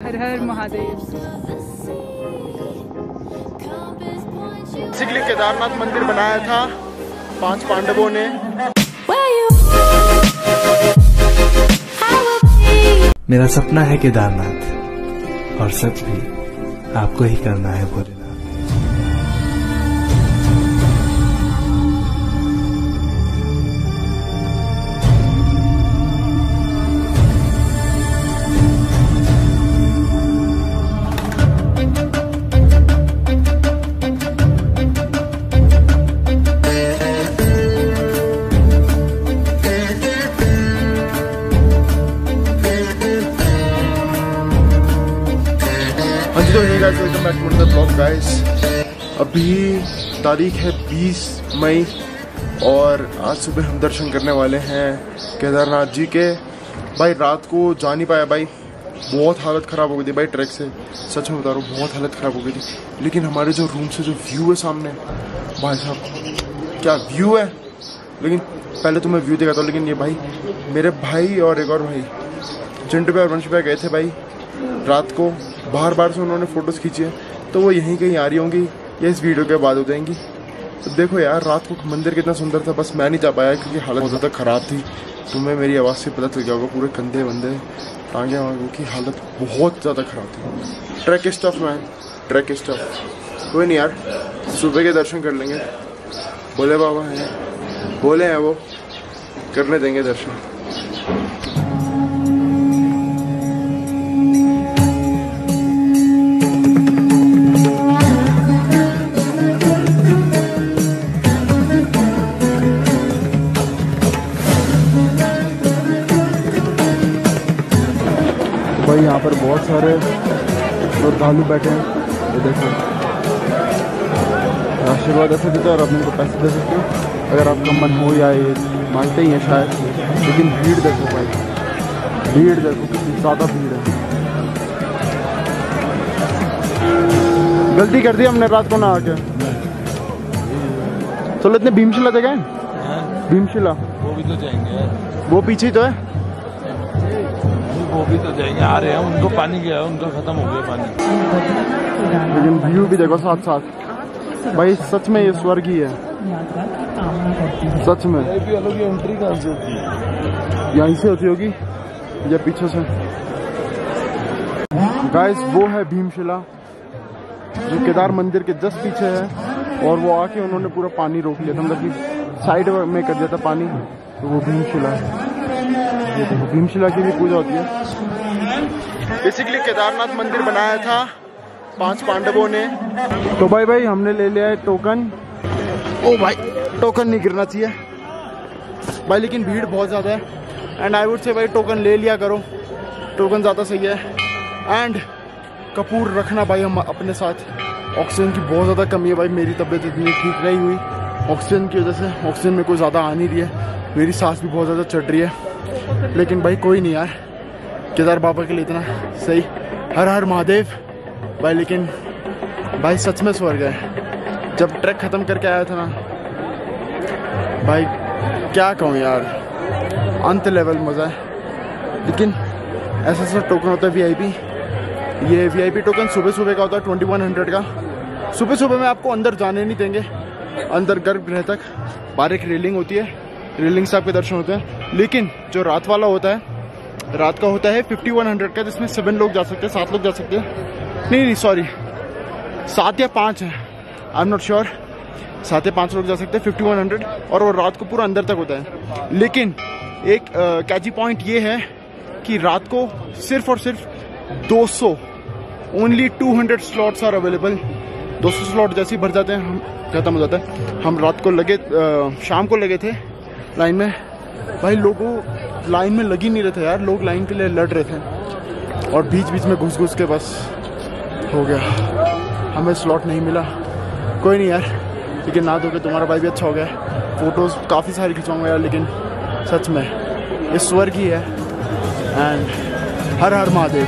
हर हर महादेव। बेसिकली केदारनाथ मंदिर बनाया था पाँच पांडवों ने। मेरा सपना है केदारनाथ और सच भी आपको ही करना है भोलेनाथ ब्लॉग गाइस अभी तारीख है 20 मई और आज सुबह हम दर्शन करने वाले हैं केदारनाथ जी के। भाई, रात को जा नहीं पाया भाई। बहुत हालत ख़राब हो गई थी भाई ट्रैक से। सच में बता रहा हूँ, बहुत हालत ख़राब हो गई थी। लेकिन हमारे जो रूम से जो व्यू है सामने, भाई साहब, क्या व्यू है? लेकिन पहले तो मैं व्यू दिखाता हूँ लेकिन ये भाई, मेरे भाई और एक और भाई चिंटू भाई और वंश भाई गए थे भाई, रात को बाहर बाहर से उन्होंने फ़ोटोज़ खींची। है तो वो यहीं कहीं आ रही होंगी, या इस वीडियो के बाद हो जाएँगी। तो देखो यार, रात को मंदिर कितना सुंदर था, बस मैं नहीं जा पाया क्योंकि हालत बहुत ज़्यादा ख़राब थी। तुम्हें मेरी आवाज़ से पता चल गया होगा, पूरे कंधे बंदे टांगे वांगे की हालत बहुत ज़्यादा ख़राब थी। Track stuff man track stuff कोई नहीं यार, सुबह के दर्शन कर लेंगे। बोले बाबा हैं। बोले हैं वो। करने देंगे दर्शन। बैठे हैं। ये देखो। आशीर्वाद ऐसे देते हो और आप इनको पैसे दे सकते हो। अगर आपका मन हो या ये मांगते ही हैं शायद लेकिन भीड़ देखो भाई। भीड़ देखो कितनी ज़्यादा भीड़ है। गलती कर दी हमने रात को ना आके। चलो इतने भीमशिला देखे भीमशिला। वो भी तो जाएँगे। वो पीछे ही तो है। वो भी तो जाएँगे आ रहे हैं उनको पानी गया उनका खत्म हो गया पानी। लेकिन व्यू भी देखो साथ साथ। भाई सच में ये स्वर्ग ही। है सच में। एंट्री कहाँ से होती है। यहीं से होती होगी या पीछे से। गाइस वो है भीमशिला जो केदार मंदिर के जस्ट पीछे है और वो आके उन्होंने पूरा पानी रोक लिया था। मतलब कि साइड में कर दिया था पानी तो वो भीमशिला है। भीमशिला की भी पूजा होती है। बेसिकली केदारनाथ मंदिर बनाया था पाँच पांडवों ने। तो भाई भाई हमने ले लिया है टोकन ओ भाई टोकन नहीं गिरना चाहिए। भाई लेकिन भीड़ बहुत ज़्यादा है। एंड आई वुड से भाई टोकन ले लिया करो। टोकन ज़्यादा सही है। एंड कपूर रखना भाई हम अपने साथ। ऑक्सीजन की बहुत ज़्यादा कमी है भाई मेरी तबीयत इतनी ठीक नहीं हुई। ऑक्सीजन की वजह से ऑक्सीजन में कोई ज़्यादा आ नहीं रही है। मेरी सांस भी बहुत ज़्यादा चढ़ रही है। लेकिन भाई कोई नहीं यार। केदार बाबा के लिए इतना सही। हर हर महादेव। भाई लेकिन भाई सच में स्वर्ग है। जब ट्रैक ख़त्म करके आया था ना, भाई क्या कहूँ यार। अंत लेवल मज़ा है। लेकिन ऐसा ऐसा टोकन होता है वीआईपी ये वीआईपी टोकन सुबह सुबह का होता है ट्वेंटी वन हंड्रेड का। सुबह सुबह में आपको अंदर जाने नहीं देंगे। अंदर गर्भगृह तक। बारीक रेलिंग होती है। रेलिंग साहब के दर्शन होते हैं। लेकिन जो रात वाला होता है रात का होता है फिफ्टी वन हंड्रेड का जिसमें सेवन लोग जा सकते हैं सात लोग जा सकते हैं। नहीं नहीं सॉरी सात या पाँच है। आई एम नॉट श्योर सात या पाँच लोग जा सकते हैं फिफ्टी वन हंड्रेड और वो रात को पूरा अंदर तक होता है। लेकिन एक कैची पॉइंट ये है कि रात को सिर्फ़ और सिर्फ़ 200 only 200 slots are available 200 slot जैसे ही भर जाते हैं हम खत्म हो जाता है। हम रात को लगे अ, शाम को लगे थे लाइन में। भाई, लोगों लाइन में लगी नहीं रहे थे यार। लोग लाइन के लिए लड़ रहे थे। और बीच बीच में घुस घुस के बस हो गया। हमें स्लॉट नहीं मिला। कोई नहीं यार। लेकिन ना दो कि तुम्हारा भाई भी अच्छा हो गया। फ़ोटोज़ काफ़ी सारी खिंचवाऊँगा यार, लेकिन सच में, ये स्वर्ग ही। है एंड हर हर महादेव।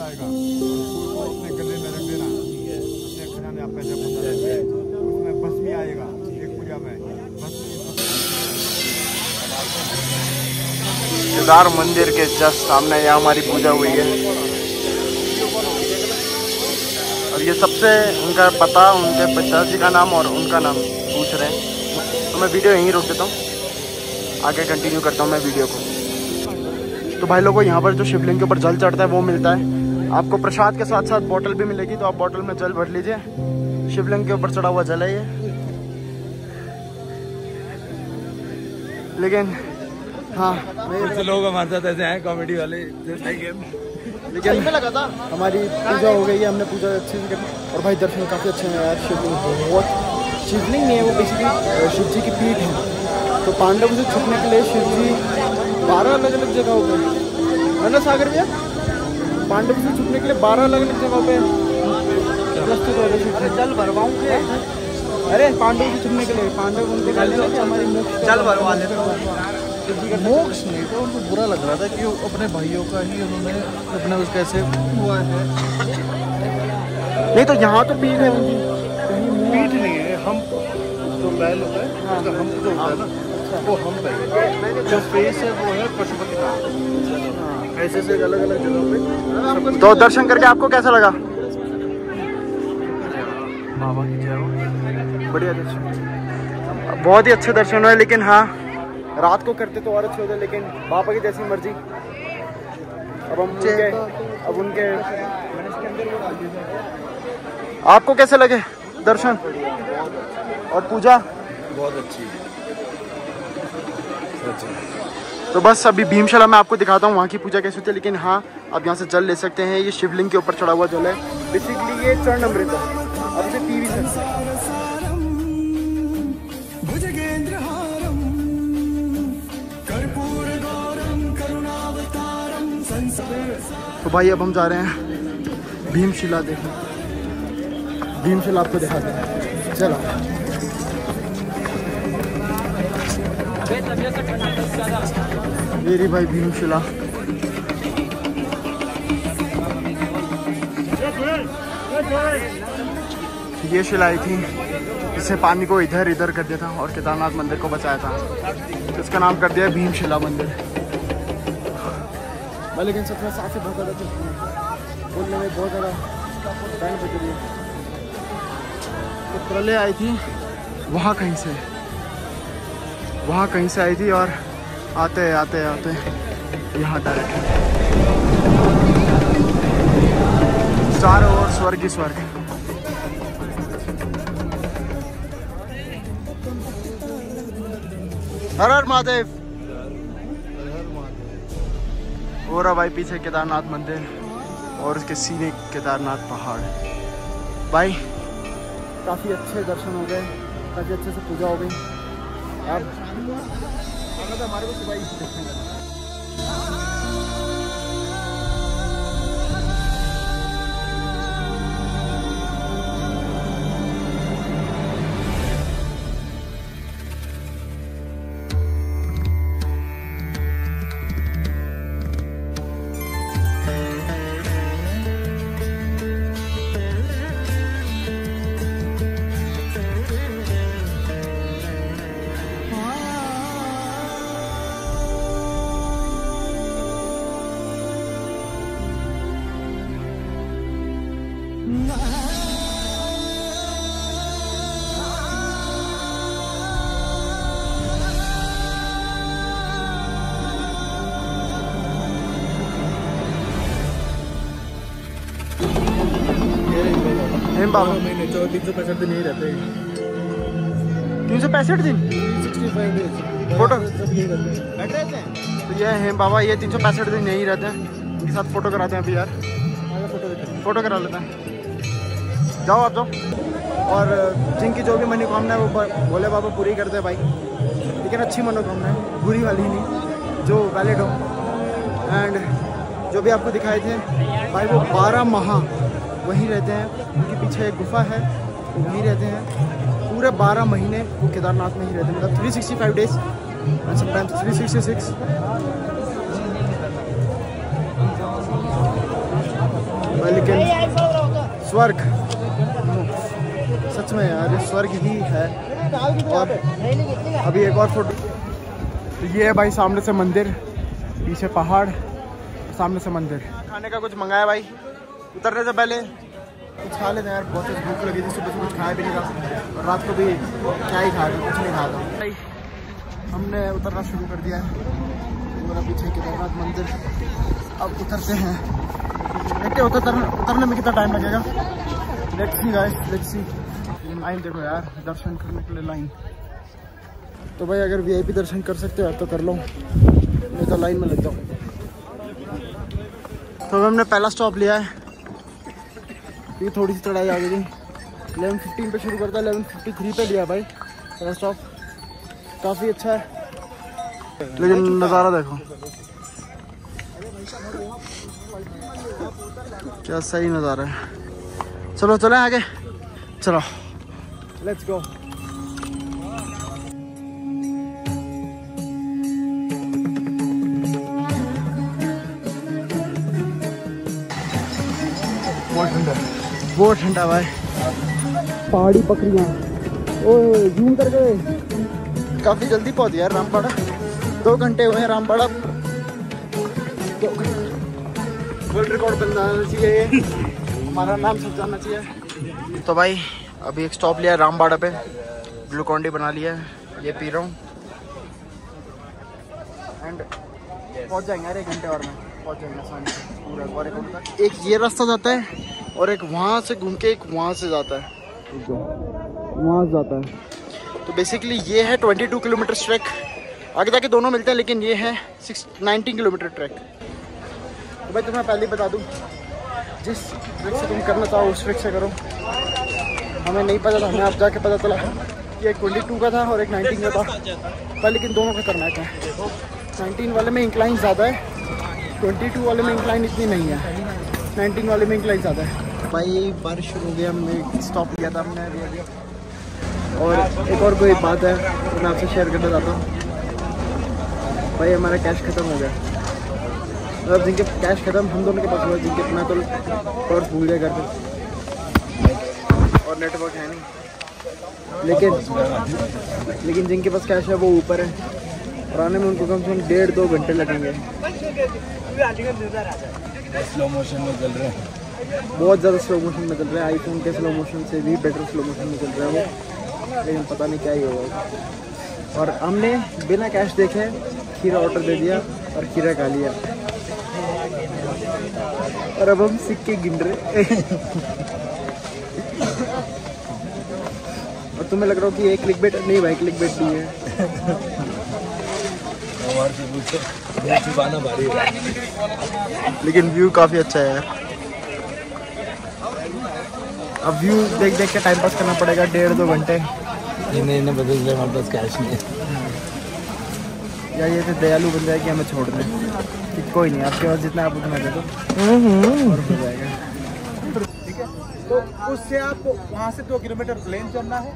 आएगा गले में रख देना। अपने खजाने आप पहुँचा देंगे। उसमें बस भी आएगा, एक पूजा में। केदार मंदिर के जस्ट सामने यहाँ हमारी पूजा हुई है। और ये सबसे उनका पता, उनके पिता जी का नाम और उनका नाम पूछ रहे हैं। तो मैं वीडियो यहीं रोक देता हूँ। आगे कंटिन्यू करता हूँ मैं वीडियो को। तो भाई लोगों, यहाँ पर जो शिवलिंग के ऊपर जल चढ़ता है, वो मिलता है। आपको प्रसाद के साथ साथ बोतल भी मिलेगी तो आप बोतल में जल भर लीजिए। शिवलिंग के ऊपर चढ़ा हुआ जल है ये। लेकिन हाँ। कुछ लोग हमारे साथ ऐसे हैं कॉमेडी वाले लेकिन लगा था। हमारी पूजा हो गई है हमने पूजा अच्छे से और भाई दर्शन काफ़ी अच्छे हैं यार शिवलिंग बहुत शिवलिंग नहीं है वो बेसिकली शिव जी की पीठ है। तो पांडव से छुपने के लिए शिव जी बारह अलग अलग जगहों पे है ना सागर भैया? पांडव से छुपने के लिए बारह अलग अलग जगहों पे प्रस्तुत हो रहे शिव चल भरवाऊँगे। अरे पांडव से छुपने के लिए पांडव उनके हमारी मोक्ष चल भरवा मोक्ष नहीं तो उनको बुरा लग रहा था कि अपने भाइयों का ही उन्होंने अपने उस कैसे हुआ है। नहीं तो यहाँ तो पीठ है। उनकी पीठ नहीं है हम जो बैल होता है उसका हम जो होता है ना वो हम बैल जो फेस है वो है पशुपति नाम ऐसे ऐसे अलग अलग जगहों पे। तो दर्शन करके आपको कैसा लगा? बाबा की जय हो। बढ़िया दर्शन। बहुत ही अच्छे दर्शन हुए लेकिन हाँ रात को करते तो और अच्छे होते लेकिन बाबा की जैसी मर्ज़ी। अब हम उनके अब उनके आपको कैसे लगे दर्शन? और पूजा? बहुत अच्छी। तो बस अभी भीमशाला में आपको दिखाता हूँ, वहाँ की पूजा कैसी होती है, लेकिन हाँ आप यहाँ से जल ले सकते हैं। ये शिवलिंग के ऊपर चढ़ा हुआ जल है। बेसिकली ये चरण अमृत है। तो भाई, अब हम जा रहे हैं भीमशिला देखने। भीमशिला आपको दिखाते हैं चलो। मेरी भाई भीमशिला ये शिलाई थी। इससे पानी को इधर इधर कर दिया था और केदारनाथ मंदिर को बचाया था। इसका नाम कर दिया भीमशिला मंदिर। लेकिन सच में साँसें बहुत ज़्यादा चलती हैं। बोलने में बहुत ज़्यादा टाइम बच रही है। तो प्रलय आई थी वहाँ कहीं से? वहाँ कहीं से आई थी और आते आते आते यहाँ डायरेक्ट चारों ओर स्वर्ग ही स्वर्ग। हर हर महादेव। और भाई पीछे केदारनाथ मंदिर और उसके सीने केदारनाथ पहाड़। भाई, काफ़ी अच्छे दर्शन हो गए, काफ़ी अच्छे से पूजा हो गई। अब हमारे को सुबह हेम बाबा। महीने तीन सौ पैंसठ दिन यही रहते हैं। तीन सौ पैंसठ दिन? फ़ोटो? सब यही रहते हैं। बैठ रहते हैं? तो ये हेम बाबा ये तीन सौ पैंसठ दिन यहीं रहते हैं। उनके साथ फ़ोटो कराते हैं अभी यार। फ़ोटो करा लेते हैं। जाओ आप जाओ और जिनकी जो भी मनोकामना है वो भोले बाबा पूरी करते हैं भाई। लेकिन अच्छी मनोकामना है बुरी वाली नहीं जो वैलिड हो। एंड जो भी आपको दिखाए थे भाई वो बारह माह वहीं रहते हैं। उनके पीछे एक गुफा है वो वहीं रहते हैं। पूरे बारह महीने वो केदारनाथ में ही रहते हैं। मतलब three sixty five days sometimes three sixty six लेकिन स्वर्ग। सच में यार, ये स्वर्ग ही है। और अभी एक और फ़ोटो। तो ये है भाई सामने से मंदिर, पीछे पहाड़, सामने से मंदिर। खाने का कुछ मंगाया भाई? उतरने से पहले। कुछ खा लेते हैं यार बहुत भूख लगी थी सुबह से कुछ खाया भी नहीं था। और रात को भी क्या ही खा रहे कुछ नहीं खाया था। हमने उतरना शुरू कर दिया है। मेरा पीछे केदारनाथ मंदिर। अब उतरते हैं। देखते उतर उतरने में कितना टाइम लगेगा। Let's see guys let's see line देखो यार दर्शन करने के लिए लाइन तो भाई अगर वीआईपी दर्शन कर सकते हो तो कर लो। नहीं तो लाइन में लग जाओ। तो हमने पहला स्टॉप लिया है। ये थोड़ी सी चढ़ाई आ गई थी। एलेवन फिफ्टीन पर शुरू करता है एलेवन फिफ्टी थ्री पर लिया भाई। रेस्ट स्टॉप काफ़ी अच्छा है। लेकिन नज़ारा देखो। क्या सही नज़ारा है। चलो चले आगे। चलो। लेट्स गो बहुत ठंडा भाई पहाड़ी बकरियाँ ओ जूम कर गए काफ़ी जल्दी पहुँच गया रामपाड़ा दो घंटे हुए हैं रामपाड़ा दो वर्ल्ड रिकॉर्ड बनना चाहिए हमारा नाम सब जानना चाहिए। तो भाई अभी एक स्टॉप लिया रामबाड़ा पे। ग्लूकॉन डी बना लिया है। ये पी रहा हूँ। एंड पहुँच जाएँगे एक घंटे और में। एक ये रास्ता जाता है और एक वहाँ से घूम के एक वहाँ से जाता है। वहाँ से जाता है। तो बेसिकली ये है 22 किलोमीटर ट्रैक आगे जाके दोनों मिलते हैं लेकिन ये है सिक्स नाइनटीन किलोमीटर ट्रैक तो भाई तुम्हें पहले बता दूँ जिस ट्रैक से तुम करना चाहो उस ट्रैक से करो। हमें नहीं पता था हमें आप जाके पता चला कि एक ट्वेंटी टू का था और एक नाइनटीन का था। पर लेकिन दोनों का करना है। नाइनटीन वाले में इंक्लाइन ज़्यादा है। ट्वेंटी टू वाले में इंक्लाइन इतनी नहीं है। नाइनटीन वाले में इंक्लाइन ज़्यादा है। भाई बारिश हो गया हमने स्टॉप किया था हमने अभी अभी। और एक और कोई बात है तो मैं आपसे शेयर करना चाहता हूँ। भाई हमारा कैश ख़त्म हो गया। मतलब जिनके कैश ख़त्म हम दोनों के पास हुआ जिनके मैं तो पर्स भूल गया घर पे। और नेटवर्क है नहीं। लेकिन लेकिन जिनके पास कैश है वो ऊपर है। और आने में उनको कम से कम डेढ़ दो घंटे लगेंगे। स्लो मोशन में चल रहे हैं? बहुत ज़्यादा स्लो मोशन में चल रहा है। आईफोन के स्लो मोशन से भी बेटर स्लो मोशन में चल रहा है वो। लेकिन पता नहीं क्या ही होगा। और हमने बिना कैश देखे खीरा ऑर्डर दे दिया और खीरा खा लिया। और अब हम सिक्के गिन रहे और तुम्हें लग रहा हो कि ये क्लिक बेट नहीं भाई क्लिक बेट नहीं है हमारे से पूछो ये छुपाना भारी है लेकिन व्यू काफ़ी अच्छा है यार। अब व्यू देख देख के टाइम पास करना पड़ेगा डेढ़ दो घंटे। इन्हें इन्हें बदल दिया हमारे पास कैश नहीं है। या ये तो दयालु बन जाए कि हमें छोड़ दें। कोई नहीं आपके पास जितना आप उतना दे दो। और हो जाएगा। ठीक है? तो उससे आपको वहाँ से दो किलोमीटर प्लेन चलना है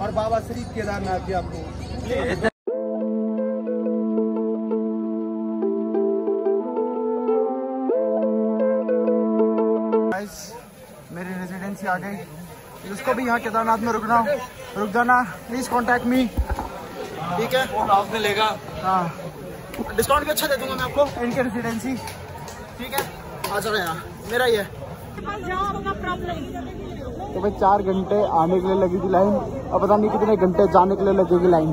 और बाबा श्री केदारनाथ जी आपको आ गई। जिसको भी यहाँ केदारनाथ में रुकना हो रुक जाना। प्लीज़ कांटेक्ट मी ठीक है आपने लेगा। हाँ। डिस्काउंट भी अच्छा दे दूँगा मैं आपको। इनके रेजिडेंसी ठीक है आ जाओ यहाँ। मेरा ही है। तो भाई चार घंटे आने के लिए लगी थी लाइन। अब पता नहीं कितने घंटे जाने के लिए लगेगी लाइन।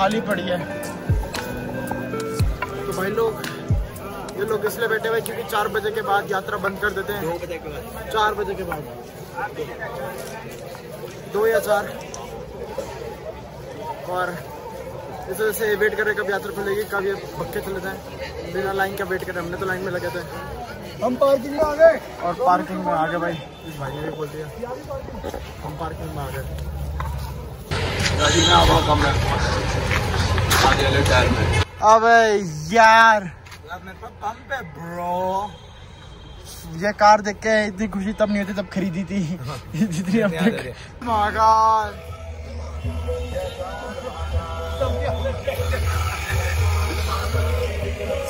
खाली पड़ी है। तो भाई लोग ये लोग इसलिए बैठे हुए क्योंकि चार बजे के बाद यात्रा बंद कर देते हैं। चार बजे के बाद। दो या चार। और इस वजह से वेट कर रहे कब यात्रा खुलेगी कब ये पक्के चले जाएँ। बिना लाइन का वेट करें हमने तो लाइन में लगे थे। हम पार्किंग में आ गए। और पार्किंग में आ गए भाई। इस भाई ने भी बोल दिया। हम पार्किंग में आ गए। गाड़ी में हवा कम है। वाले में अबे यार। यार मेरे पास पंप है ब्रो ये कार देख के इतनी खुशी तब नहीं होती तब खरीदी थी। जितनी अब तक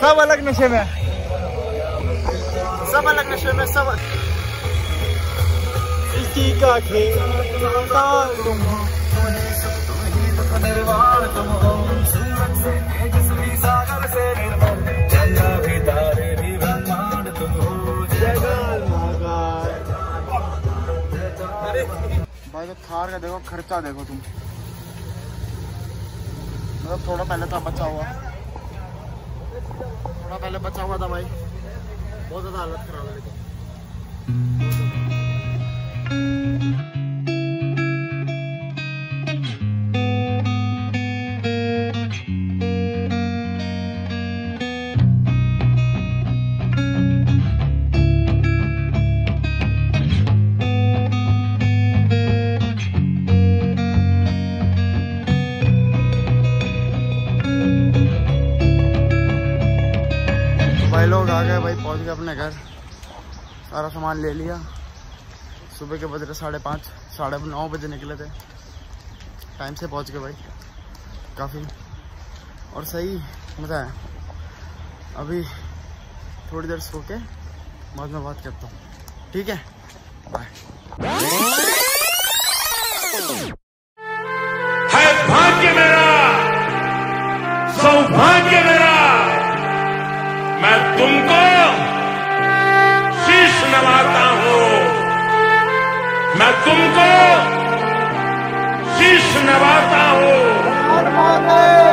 सब अलग नशे में। सब अलग नशे में सब इसी का खेलता तुम हो। भाई तो थार का देखो, खर्चा देखो तुम। मतलब थोड़ा पहले था, बचा हुआ। थोड़ा पहले बचा हुआ था भाई। बहुत ज़्यादा हालत खराब है लेकिन सारा सामान ले लिया। सुबह के बज रहे साढ़े पाँच, साढ़े नौ बजे निकले थे। टाइम से पहुँच गए भाई, काफ़ी। और सही, मज़ा है अभी थोड़ी देर सो के बाद में बात करता हूँ। ठीक है? बाय भाग्य मेरा, सौभाग्य मेरा। मैं तुमको नवाता हूँ। मैं तुमको शीश नवाता हूँ।